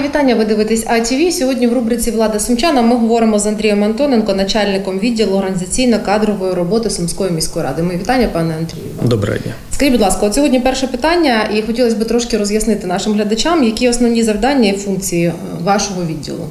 Мої вітання. Ви дивитесь АТВ. Сьогодні в рубриці Влада Сумчана ми говоримо з Андрієм Антоненко, начальником відділу організаційно-кадрової роботи Сумської міської ради. Мої вітання, пане Андрію. Доброго дня. Скажіть, будь ласка, от сьогодні перше питання, і хотілося б трошки роз'яснити нашим глядачам, які основні завдання і функції е, вашого відділу.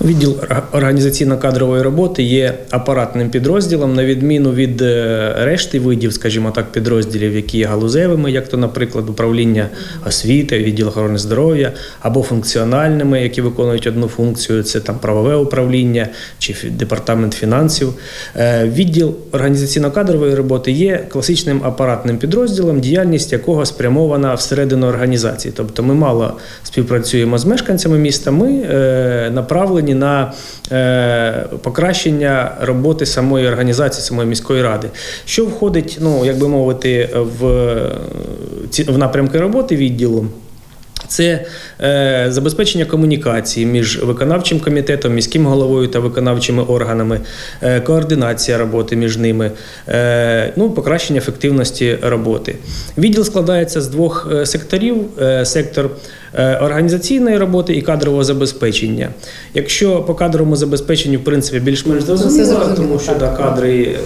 Ну, Відділ організаційно-кадрової роботи є апаратним підрозділом, на відміну від е, решти видів, скажімо так, підрозділів, які є галузевими, як то, наприклад, управління освіти, відділ охорони здоров'я, або функціональними, які виконують одну функцію, це там правове управління чи департамент фінансів. Е, Відділ організаційно-кадрової роботи є класичним апаратним підрозділом, діяльність якого спрямована всередину організації. Тобто ми мало співпрацюємо з мешканцями міста. Ми е, направлені на е, покращення роботи самої організації, самої міської ради. Що входить, ну як би мовити, в, в напрямки роботи відділу. Це е, забезпечення комунікації між виконавчим комітетом, міським головою та виконавчими органами, е, координація роботи між ними, е, ну, покращення ефективності роботи. Відділ складається з двох е, секторів: Е, сектор е, організаційної роботи і кадрового забезпечення. Якщо по кадровому забезпеченню, в принципі, більш-менш зрозуміло, зрозуміло, тому що да, кадри.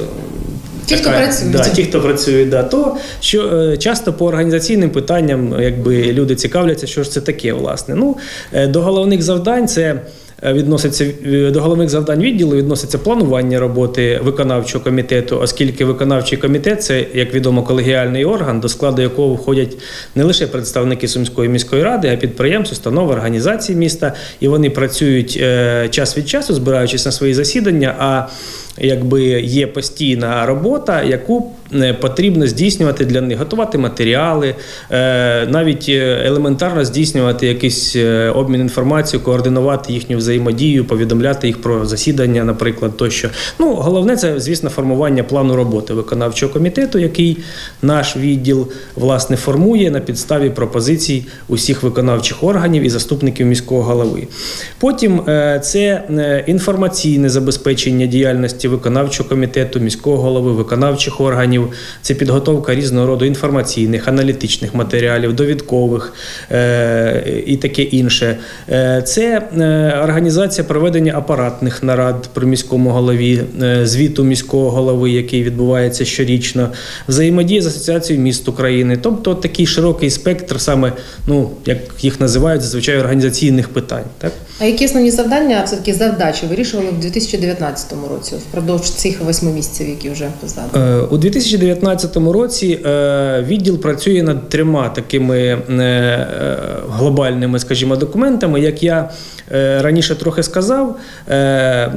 Ті, хто працюють. Да, ті, хто працює, да, то що е, часто по організаційним питанням, якби люди цікавляться, що ж це таке, власне. Ну, е, до головних завдань це. е, Відноситься е, до головних завдань відділу відноситься планування роботи виконавчого комітету, оскільки виконавчий комітет це, як відомо, колегіальний орган, до складу якого входять не лише представники Сумської міської ради, а підприємств, установ, організацій міста, і вони працюють е, час від часу, збираючись на свої засідання. А якби є постійна робота, яку е, потрібно здійснювати для них, готувати матеріали, е, навіть е, елементарно здійснювати якийсь обмін інформацією, координувати їхню взаємодію, повідомляти їх про засідання, наприклад, тощо. Ну, головне це, звісно, формування плану роботи виконавчого комітету, який наш відділ власне формує на підставі пропозицій усіх виконавчих органів і заступників міського голови. Потім це інформаційне забезпечення діяльності виконавчого комітету, міського голови, виконавчих органів, це підготовка різного роду інформаційних, аналітичних матеріалів, довідкових е, і таке інше. Е, Це е, організація проведення апаратних нарад при міському голові, звіту міського голови, який відбувається щорічно, взаємодія з асоціацією міст України, тобто такий широкий спектр, саме ну як їх називають зазвичай організаційних питань. Так? А які основні завдання, все таки завдачі вирішували в 2019 році, впродовж цих восьми місяців, які вже позаду? Е, У 2019 році е, відділ працює над трьома такими е, глобальними, скажімо, документами. Як я раніше трохи сказав, е,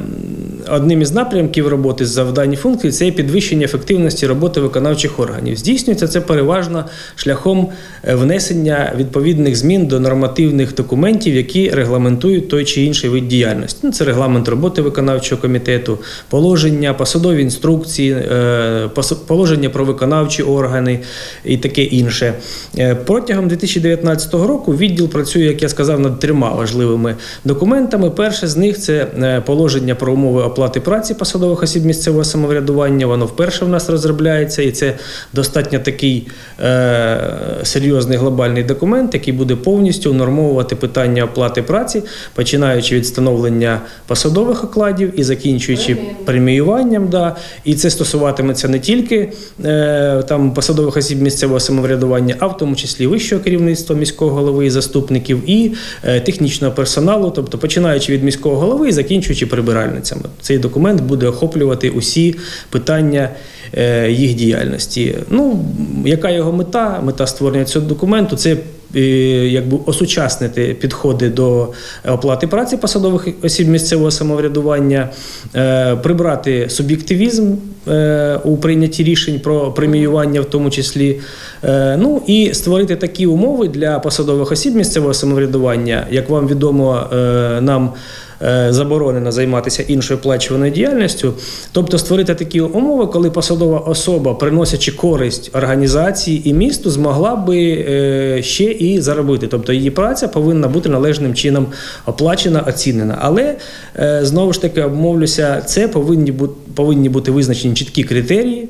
одним із напрямків роботи з завдань і функцій це є підвищення ефективності роботи виконавчих органів. Здійснюється це переважно шляхом е, внесення відповідних змін до нормативних документів, які регламентують той чи інший вид діяльності. Ну, це регламент роботи виконавчого комітету, положення, посадові інструкції, е, положення про виконавчі органи і таке інше. Е, Протягом 2019 року відділ працює, як я сказав, над трьома важливими документами. Перше з них це е, положення про умови оплати праці посадових осіб місцевого самоврядування. Воно вперше в нас розробляється, і це достатньо такий е, серйозний глобальний документ, який буде повністю унормовувати питання оплати праці, починаючи від встановлення посадових окладів і закінчуючи преміюванням. Да. І це стосуватиметься не тільки е, там посадових осіб місцевого самоврядування, а в тому числі вищого керівництва міського голови і заступників, і е, технічного персоналу, тобто починаючи від міського голови і закінчуючи прибиральницями. Цей документ буде охоплювати усі питання е, їх діяльності. Ну, яка його мета? Мета створення цього документу це якби осучаснити підходи до оплати праці посадових осіб місцевого самоврядування, е, прибрати суб'єктивізм е, у прийнятті рішень про преміювання, в тому числі, е, ну і створити такі умови для посадових осіб місцевого самоврядування, як вам відомо, е, нам. Е, Заборонено займатися іншою оплачуваною діяльністю, тобто створити такі умови, коли посадова особа, приносячи користь організації і місту, змогла би е, ще і заробити. Тобто її праця повинна бути належним чином оплачена, оцінена. Але е, знову ж таки обмовлюся, це повинні бути повинні бути визначені чіткі критерії,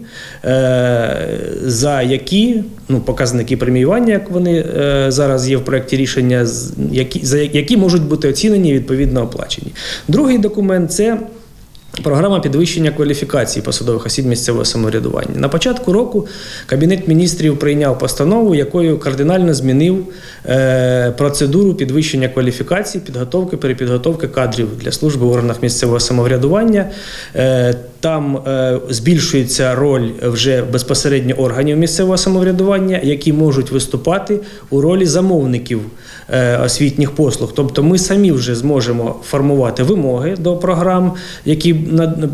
за які ну, показники преміювання, як вони зараз є в проєкті рішення, які, за які можуть бути оцінені відповідно оплачені. Другий документ це. Програма підвищення кваліфікації посадових осіб місцевого самоврядування. На початку року Кабінет міністрів прийняв постанову, якою кардинально змінив е, процедуру підвищення кваліфікації, підготовки, перепідготовки кадрів для служби в органах місцевого самоврядування. Там е, збільшується роль вже безпосередньо органів місцевого самоврядування, які можуть виступати у ролі замовників е, освітніх послуг. Тобто ми самі вже зможемо формувати вимоги до програм, які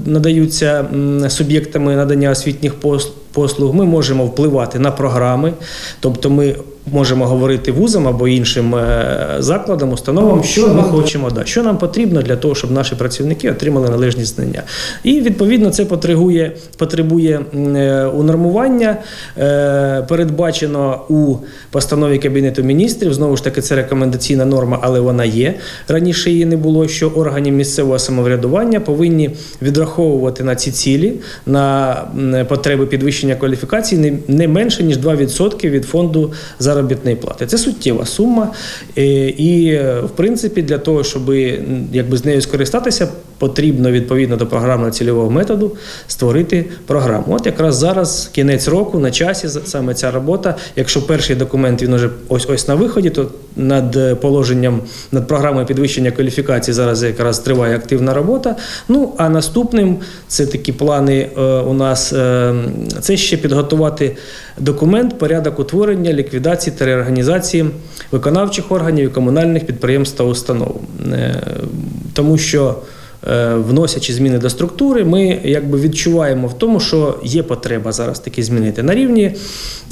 надаються суб'єктами надання освітніх пос- послуг. Ми можемо впливати на програми, тобто ми. Можемо говорити вузам або іншим е, закладам, установам, що ми хочемо, да, що нам потрібно для того, щоб наші працівники отримали належні знання. І відповідно це потребує, потребує е, унормування. Е, Передбачено у постанові Кабінету міністрів. Знову ж таки, це рекомендаційна норма, але вона є. Раніше її не було. Що органи місцевого самоврядування повинні відраховувати на ці цілі на потреби підвищення кваліфікації не, менше ніж 2% від фонду заробітної плати. Це суттєва сума. Е, І, е, в принципі, для того, щоб якби з нею скористатися, потрібно відповідно до програмно-цільового методу створити програму. От якраз зараз кінець року на часі саме ця робота. Якщо перший документ він уже ось ось на виході, то над е, положенням над програмою підвищення кваліфікації зараз якраз триває активна робота. Ну а наступним це такі плани у нас е, ще підготувати документ, порядок утворення, ліквідації та реорганізації виконавчих органів і комунальних підприємств та установ. Е, Тому що вносячи зміни до структури, ми якби відчуваємо в тому, що є потреба зараз такі змінити. На рівні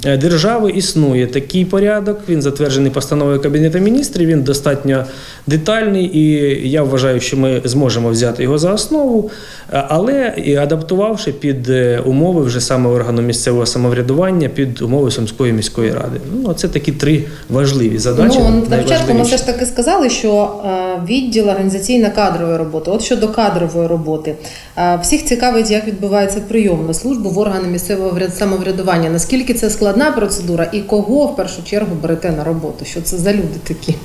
е, держави існує такий порядок. Він затверджений постановою Кабінету міністрів. Він достатньо детальний, і я вважаю, що ми зможемо взяти його за основу, е, але і адаптувавши під е, умови вже саме органу місцевого самоврядування, під умови Сумської міської ради. Ну, це такі три важливі задачі. Ну, на початку ми все ж таки сказали, що е, відділ організаційно-кадрової роботи. От щодо кадрової роботи, всіх цікавить, як відбувається прийом на службу в органи місцевого самоврядування. Наскільки це складна процедура, і кого в першу чергу берете на роботу? Що це за люди такі?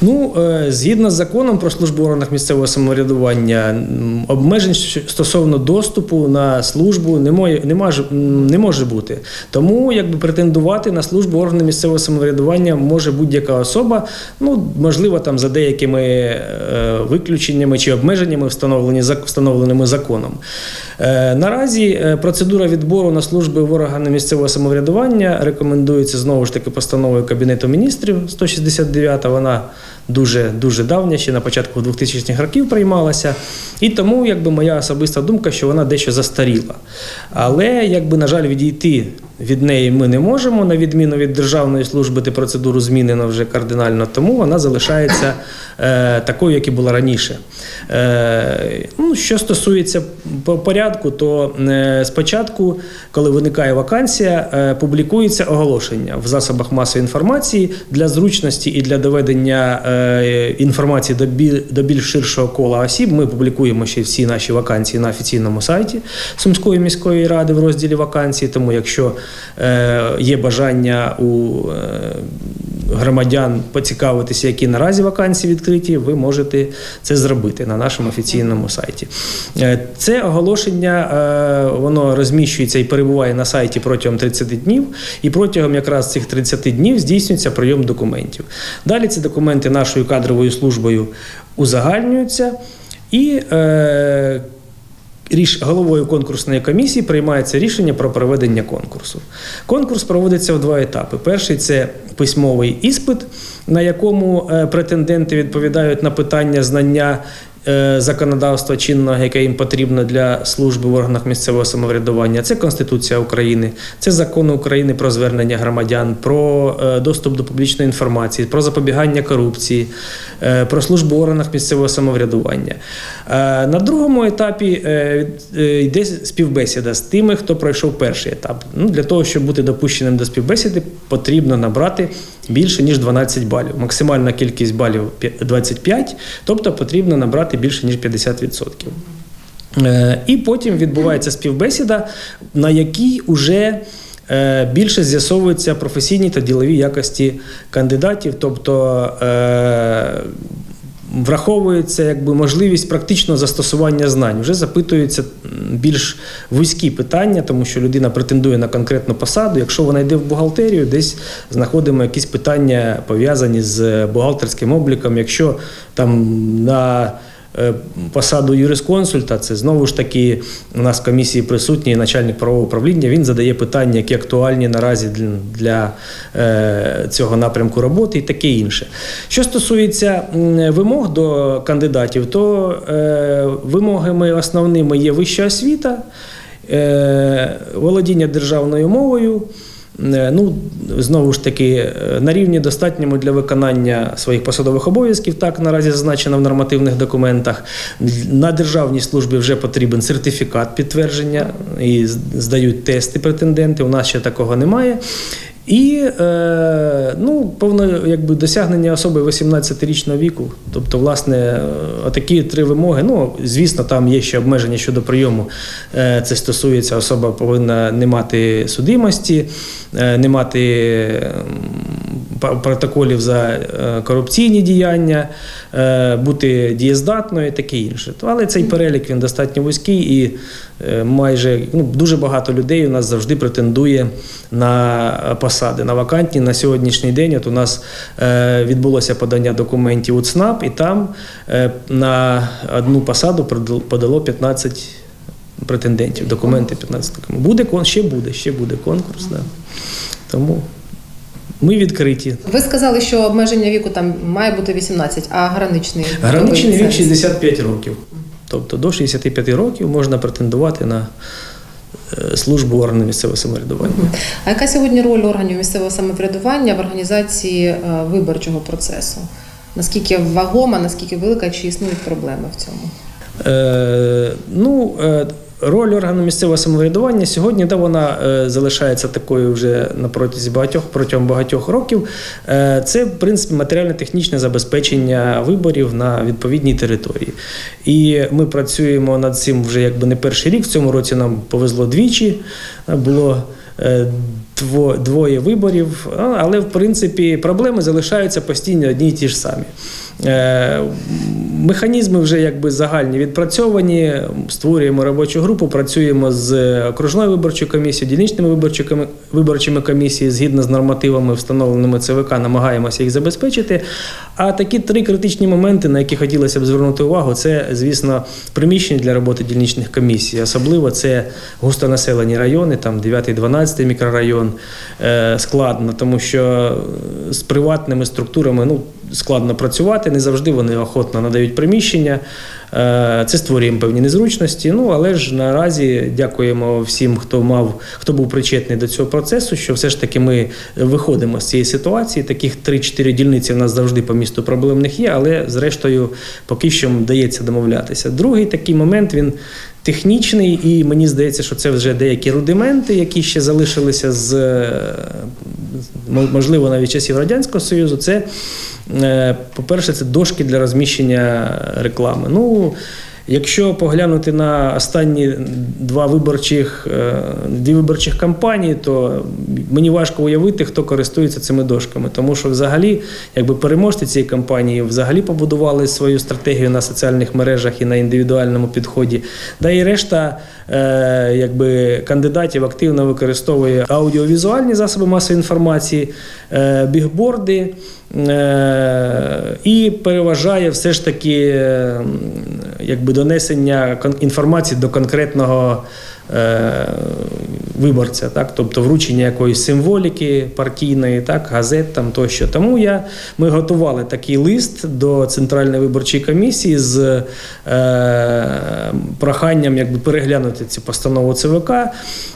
Ну, е, згідно з законом про службу органах місцевого самоврядування, обмежень стосовно доступу на службу не, моє, не, може, не може бути. Тому якби претендувати на службу органів місцевого самоврядування може будь-яка особа, ну, можливо, там за деякими е, виключеннями чи обмеженнями, встановлені, встановленими законом. Е, Наразі процедура відбору на служби в органи місцевого самоврядування рекомендується знову ж таки постановою Кабінету міністрів 169. Вона дуже дуже давня, ще на початку 2000-х років приймалася. І тому, якби моя особиста думка, що вона дещо застаріла. Але, якби, на жаль, відійти від неї ми не можемо, на відміну від державної служби, де процедуру змінено вже кардинально, тому вона залишається е, такою, як і була раніше. Е, ну, що стосується порядку, то е, спочатку, коли виникає вакансія, е, публікується оголошення в засобах масової інформації для зручності і для доведення е, інформації до, бі- до більш ширшого кола осіб. Ми публікуємо ще всі наші вакансії на офіційному сайті Сумської міської ради в розділі вакансії. Тому, якщо е, є бажання у е, громадян поцікавитися, які наразі вакансії відкриті, ви можете це зробити на нашому офіційному сайті. Е, Це оголошення е, воно розміщується і перебуває на сайті протягом 30 днів, і протягом якраз цих 30 днів здійснюється прийом документів. Далі ці документи нашою кадровою службою узагальнюються і. Ріш головою конкурсної комісії приймається рішення про проведення конкурсу. Конкурс проводиться в два етапи. Перший це письмовий іспит, на якому е, претенденти відповідають на питання знання. Е, Законодавства чинного, яке їм потрібно для служби в органах місцевого самоврядування, це Конституція України, це закони України про звернення громадян, про е, доступ до публічної інформації, про запобігання корупції, е, про службу в органах місцевого самоврядування. На другому етапі йде співбесіда з тими, хто пройшов перший етап. Ну, для того, щоб бути допущеним до співбесіди, потрібно набрати більше ніж 12 балів. Максимальна кількість балів 25, тобто потрібно набрати більше ніж 50%. Е, І потім відбувається співбесіда, на якій уже е, більше з'ясовуються професійні та ділові якості кандидатів, тобто е, враховується якби можливість практичного застосування знань. Вже запитуються більш вузькі питання, тому що людина претендує на конкретну посаду. Якщо вона йде в бухгалтерію, десь знаходимо якісь питання пов'язані з бухгалтерським обліком. Якщо там на Посаду юрисконсульта, це знову ж таки у нас в комісії присутній начальник правового управління. Він задає питання, які актуальні наразі для, е, цього напрямку роботи і таке інше. Що стосується вимог до кандидатів, то е, вимогами основними є вища освіта, е, володіння державною мовою. Е, Ну, знову ж таки, е, на рівні достатньому для виконання своїх посадових обов'язків, так наразі зазначено в нормативних документах. На державній службі вже потрібен сертифікат підтвердження і здають тести претенденти. У нас ще такого немає. І е, ну, повно якби досягнення особи 18-річного віку. Тобто, власне, такі отакі три вимоги. Ну, звісно, там є ще обмеження щодо прийому. Е, це стосується, особа повинна не мати судимості, е, не мати протоколів за е, корупційні діяння, е, бути дієздатною і таке інше. Але цей перелік він достатньо вузький і е, майже ну, дуже багато людей у нас завжди претендує на посади на вакантні. На сьогоднішній день от у нас відбулося подання документів у ЦНАП, і там на одну посаду подало 15 претендентів, документи 15 документів. Буде кон, ще буде, ще буде конкурс. Да. Тому ми відкриті. Ви сказали, що обмеження віку там має бути 18, а граничний Граничний вік 65 років. Тобто до 65 років можна претендувати на е, службу органів місцевого самоврядування. А яка сьогодні роль органів місцевого самоврядування в організації е, виборчого процесу? Наскільки вагома, наскільки велика, чи існують проблеми в цьому? Е, ну, е, роль органу місцевого самоврядування сьогодні да, вона е, залишається такою вже на протязі багатьох протягом багатьох років. Е, це, в принципі, матеріально-технічне забезпечення виборів на відповідній території. І ми працюємо над цим вже якби не перший рік. В цьому році нам повезло двічі. Е, Було двоє виборів, але в принципі проблеми залишаються постійно одні й ті ж самі. Е, Механізми вже якби загальні відпрацьовані. Створюємо робочу групу, працюємо з окружною виборчою комісією, дільничними виборчими, виборчими комісіями згідно з нормативами, встановленими ЦВК, намагаємося їх забезпечити. А такі три критичні моменти, на які хотілося б звернути увагу, це, звісно, приміщення для роботи дільничних комісій. Особливо це густонаселені райони, там 9-12 мікрорайон. Е, Складно, тому що з приватними структурами ну, складно працювати, не завжди вони охотно надають приміщення. Е, Це створює певні незручності. Ну але ж наразі дякуємо всім, хто мав, хто був причетний до цього процесу, що все ж таки ми виходимо з цієї ситуації. Таких 3-4 дільниці в нас завжди по місту проблемних є, але зрештою поки що вдається домовлятися. Другий такий момент він. Технічний, і мені здається, що це вже деякі рудименти, які ще залишилися з е, можливо навіть часів Радянського Союзу. Це, е, по-перше, це дошки для розміщення реклами. Ну, Якщо поглянути на останні два виборчих е, дві виборчих кампанії, то мені важко уявити, хто користується цими дошками, тому що взагалі, якби переможці цієї кампанії взагалі побудували свою стратегію на соціальних мережах і на індивідуальному підході. Да і решта якби кандидатів активно використовує аудіовізуальні засоби масової інформації, е, бігборди. Е, І переважає все ж таки е, якби донесення інформації до конкретного е, виборця, так? тобто вручення якоїсь символіки партійної, так, газет там тощо. Тому я, ми готували такий лист до Центральної виборчої комісії з е, проханням якби, переглянути цю постанову ЦВК.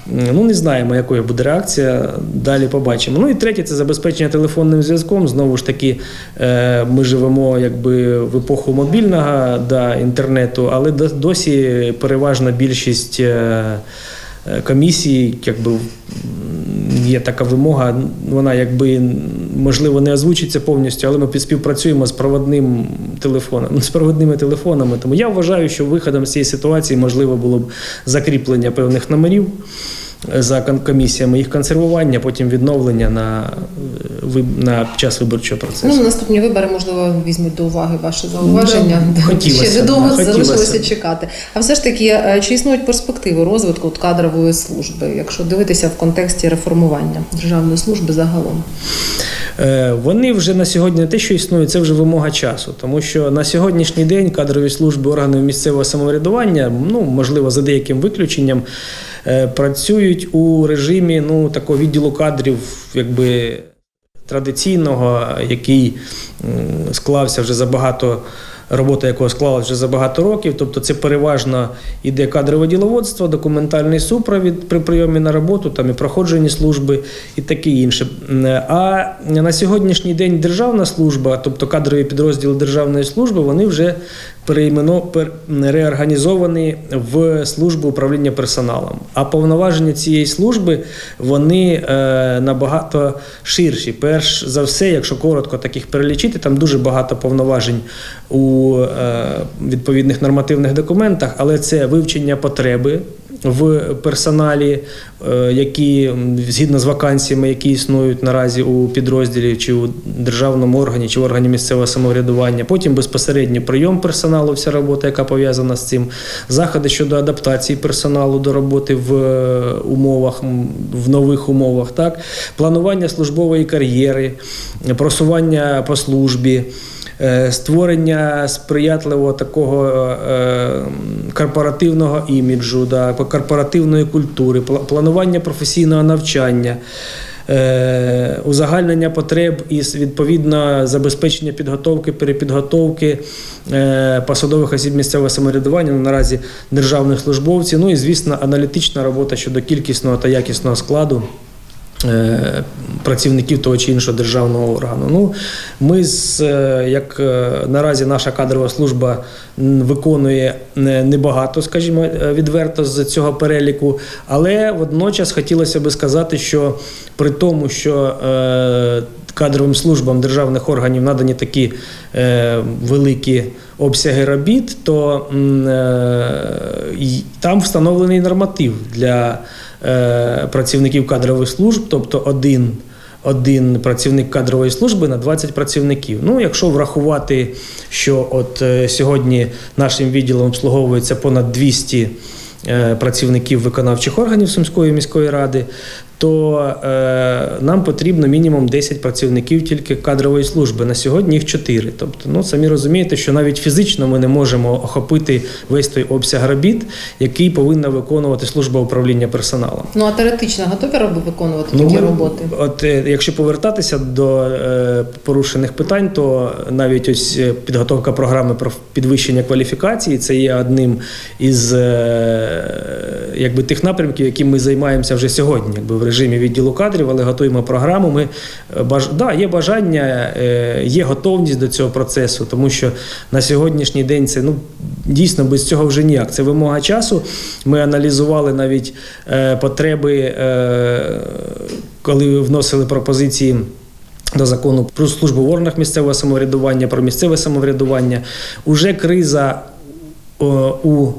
Ну, не знаємо, якою буде реакція, далі побачимо. Ну і третє це забезпечення телефонним зв'язком. Знову ж таки, е, ми живемо якби в епоху мобільного да, інтернету, але досі переважна більшість. е, е, якби м, є така вимога. Вона якби можливо не озвучиться повністю, але ми співпрацюємо з проводним телефоном, з проводними телефонами. Тому я вважаю, що виходом з цієї ситуації можливо було б закріплення певних номерів за комісіями їх консервування, потім відновлення на, е, на час виборчого процесу. Ну, наступні вибори, можливо, візьмуть до уваги ваші зауваження. Да, хотілося Ще б, недовго хотілося залишилося чекати. А все ж таки, е, чи існують перспективи розвитку от кадрової служби, якщо дивитися в контексті реформування державної служби загалом? Е, Вони вже на сьогодні не те, що існують, це вже вимога часу, тому що на сьогоднішній день кадрові служби органів місцевого самоврядування, ну можливо, за деяким виключенням, працюють у режимі ну такого відділу кадрів, якби традиційного, який склався вже за багато. Робота якого склалася вже за багато років, тобто це переважно іде кадрове діловодство, документальний супровід при прийомі на роботу, там і проходженні служби і таке інше. А на сьогоднішній день державна служба, тобто кадрові підрозділи державної служби, вони вже переімено пер, реорганізовані в службу управління персоналом. А повноваження цієї служби вони е, набагато ширші. Перш за все, якщо коротко таких перелічити, там дуже багато повноважень у е, відповідних нормативних документах, але це вивчення потреби в персоналі, е, які згідно з вакансіями, які існують наразі у підрозділі чи у державному органі, чи в органі місцевого самоврядування. Потім безпосередньо прийом персоналу, вся робота, яка пов'язана з цим, заходи щодо адаптації персоналу до роботи в е, умовах, в нових умовах, так, планування службової кар'єри, просування по службі. Е, Створення сприятливого такого е, корпоративного іміджу, да, корпоративної культури, планування професійного навчання, узагальнення потреб і відповідно забезпечення підготовки, перепідготовки е, посадових осіб місцевого самоврядування, ну, наразі державних службовців. Ну і звісно, аналітична робота щодо кількісного та якісного складу е, працівників того чи іншого державного органу. Ну, ми з е, як е, наразі наша кадрова служба виконує небагато, скажімо, е, відверто з цього переліку, але водночас хотілося би сказати, що при тому, що е, кадровим службам державних органів надані такі е, великі обсяги робіт, то е, там встановлений норматив для е, працівників кадрових служб, тобто один. Один працівник кадрової служби на 20 працівників. Ну, якщо врахувати, що от е, сьогодні нашим відділом обслуговується понад 200 е, працівників виконавчих органів Сумської міської ради, то е, нам потрібно мінімум 10 працівників тільки кадрової служби. На сьогодні їх 4. Тобто, ну самі розумієте, що навіть фізично ми не можемо охопити весь той обсяг робіт, який повинна виконувати служба управління персоналом. Ну а теоретично готові роби виконувати Ну, такі ми- роботи? От е, якщо повертатися до е, порушених питань, то навіть ось е, підготовка програми про підвищення кваліфікації це є одним із е, якби тих напрямків, яким ми займаємося вже сьогодні, якби в режимі відділу кадрів, але готуємо програму. Ми е, баж... да, є бажання, е, є готовність до цього процесу, тому що на сьогоднішній день це ну дійсно без цього вже ніяк. Це вимога часу. Ми аналізували навіть е, потреби, коли вносили пропозиції. До закону про службу в органах місцевого самоврядування, про місцеве самоврядування. Уже криза о, у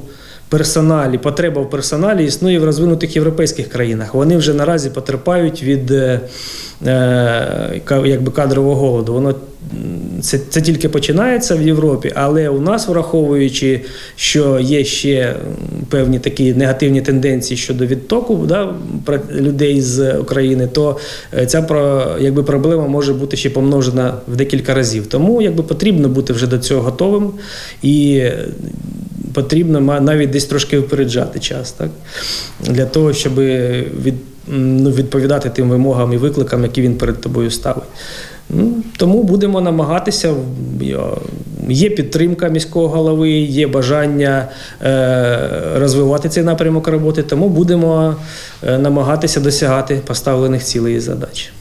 персоналі, потреба в персоналі існує в розвинутих європейських країнах. Вони вже наразі потерпають від е, е, якби кадрового голоду. Воно це, це тільки починається в Європі, але у нас, враховуючи, що є ще певні такі негативні тенденції щодо відтоку да, людей з України, то е, ця про, якби, проблема може бути ще помножена в декілька разів. Тому якби, потрібно бути вже до цього готовим і потрібно навіть десь трошки випереджати час, так? для того, щоб від, ну, відповідати тим вимогам і викликам, які він перед тобою ставить. Ну, тому будемо намагатися. Є підтримка міського голови, є бажання е, розвивати цей напрямок роботи, тому будемо е, намагатися досягати поставлених цілей і задач.